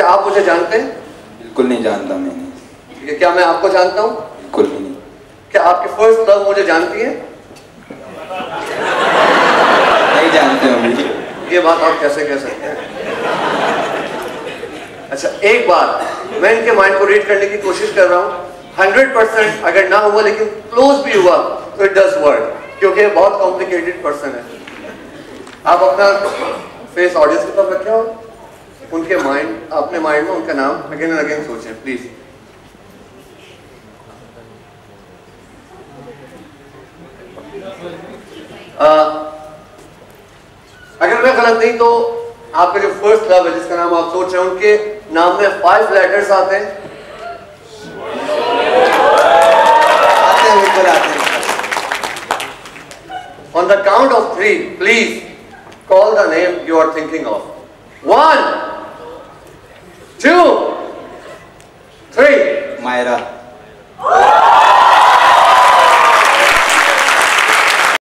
क्या आप मुझे जानते हैं? बिल्कुल नहीं जानता मैंने। ठीक है क्या मैं आपको जानता हूँ? बिल्कुल भी नहीं। क्या आपकी फ़र्स्ट लव मुझे जानती है? नहीं जानते हो ये बात आप कैसे कह सकते हैं? अच्छा एक बात मैं इनके माइंड को रीड करने की कोशिश कर रहा हूँ। हंड्रेड परसेंट अगर ना हुआ लेकिन क्लोज भी हुआ तो इट डज वर्क क्योंकि बहुत कॉम्प्लिकेटेड पर्सन है। आप अपना फेस ऑडियंस की तरफ़ रखे हो उनके माइंड अपने माइंड में उनका नाम अगेन एंड अगेन सोचें प्लीज़ अगर मैं गलत नहीं तो आपका जो फ़र्स्ट लव है जिसका नाम आप सोच रहे हैं उनके नाम में फाइव लेटर्स आते हैं। आते हैं आते हैं। On the count of three, please call the name you are thinking of. One, Ei! Mas era